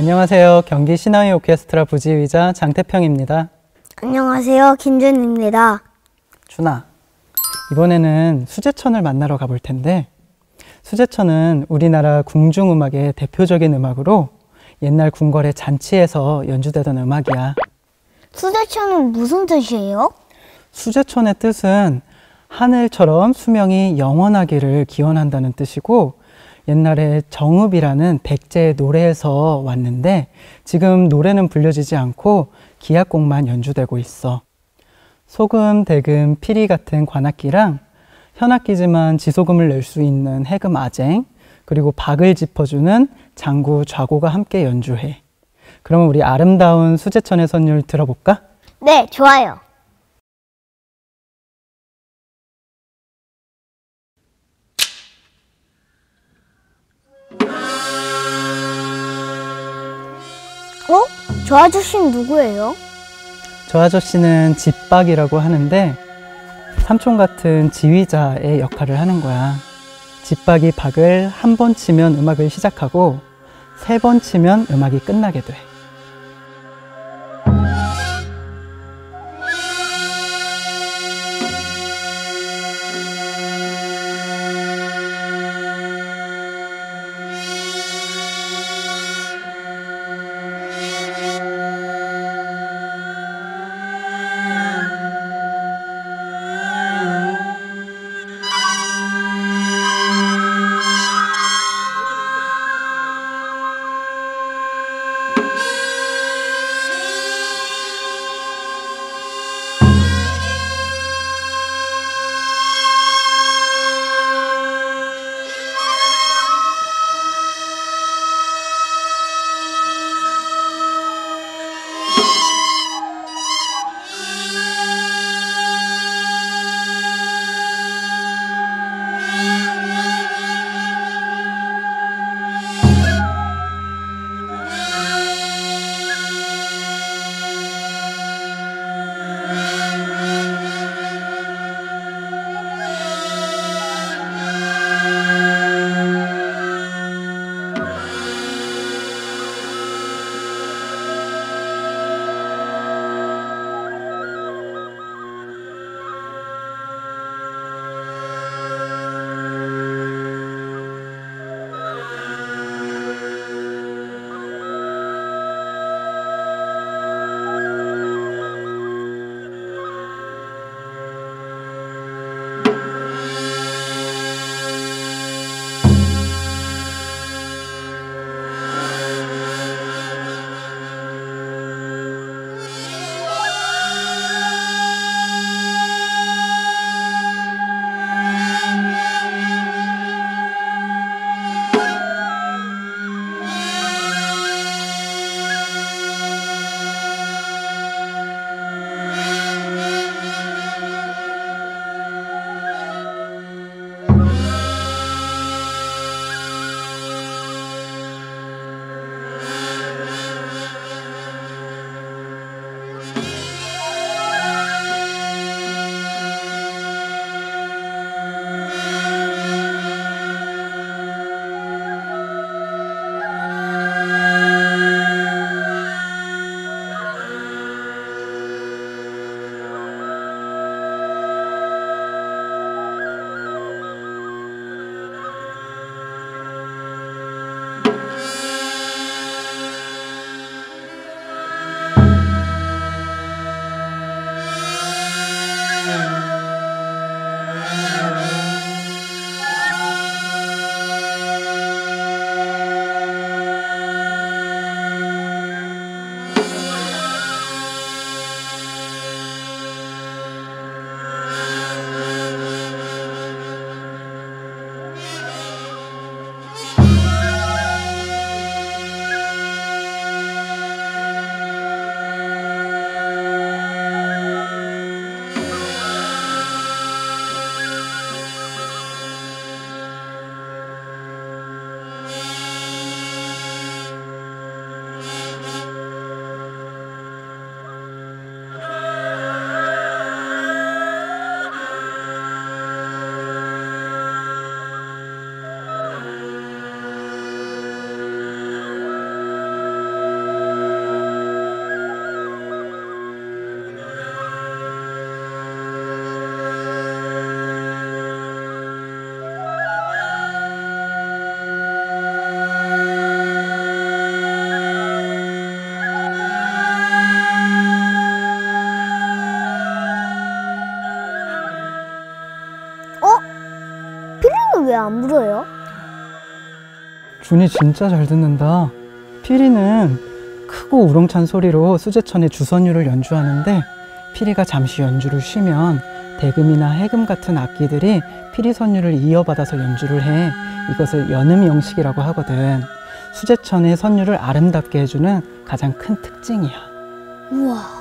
안녕하세요. 경기 신화의 오케스트라 부지휘자 장태평입니다. 안녕하세요. 김준입니다. 준아, 이번에는 수제천을 만나러 가볼 텐데 수제천은 우리나라 궁중음악의 대표적인 음악으로 옛날 궁궐의 잔치에서 연주되던 음악이야. 수제천은 무슨 뜻이에요? 수제천의 뜻은 하늘처럼 수명이 영원하기를 기원한다는 뜻이고 옛날에 정읍이라는 백제의 노래에서 왔는데 지금 노래는 불려지지 않고 기악곡만 연주되고 있어. 소금, 대금, 피리 같은 관악기랑 현악기지만 지소금을 낼 수 있는 해금 아쟁 그리고 박을 짚어주는 장구, 좌고가 함께 연주해. 그러면 우리 아름다운 수제천의 선율 들어볼까? 네, 좋아요. 어? 저 아저씨는 누구예요? 저 아저씨는 집박이라고 하는데 삼촌 같은 지휘자의 역할을 하는 거야. 집박이 박을 한 번 치면 음악을 시작하고 세 번 치면 음악이 끝나게 돼. 피리는 왜안 불어요? 준이 진짜 잘 듣는다. 피리는 크고 우렁찬 소리로 수제천의 주선율을 연주하는데 피리가 잠시 연주를 쉬면 대금이나 해금 같은 악기들이 피리 선율을 이어받아서 연주를 해. 이것을 연음 형식이라고 하거든. 수제천의 선율을 아름답게 해주는 가장 큰 특징이야. 우와.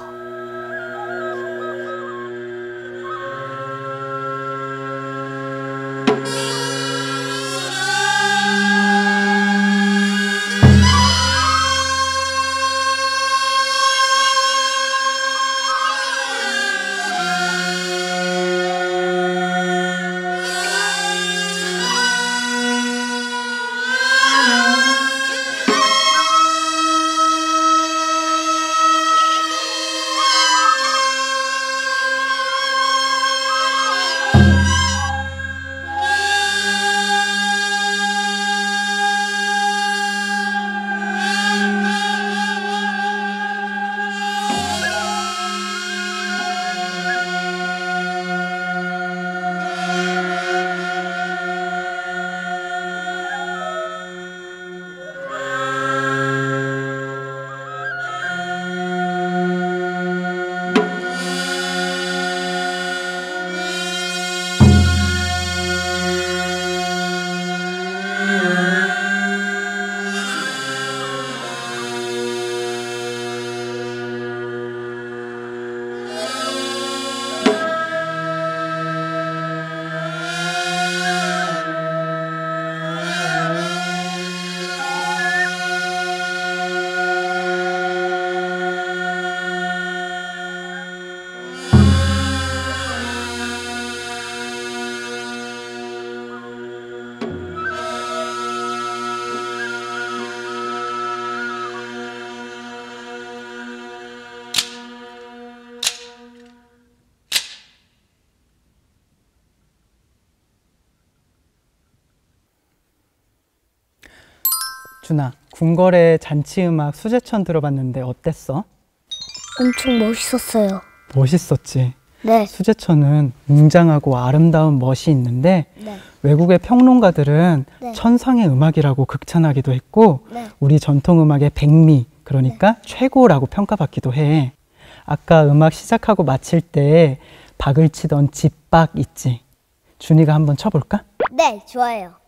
준아, 궁궐의 잔치음악 수제천 들어봤는데 어땠어? 엄청 멋있었어요. 멋있었지. 네. 수제천은 웅장하고 아름다운 멋이 있는데 네. 외국의 평론가들은 네. 천상의 음악이라고 극찬하기도 했고 네. 우리 전통 음악의 백미 그러니까 최고라고 평가받기도 해. 아까 음악 시작하고 마칠 때 박을 치던 집박 있지. 준이가 한번 쳐볼까? 네, 좋아요.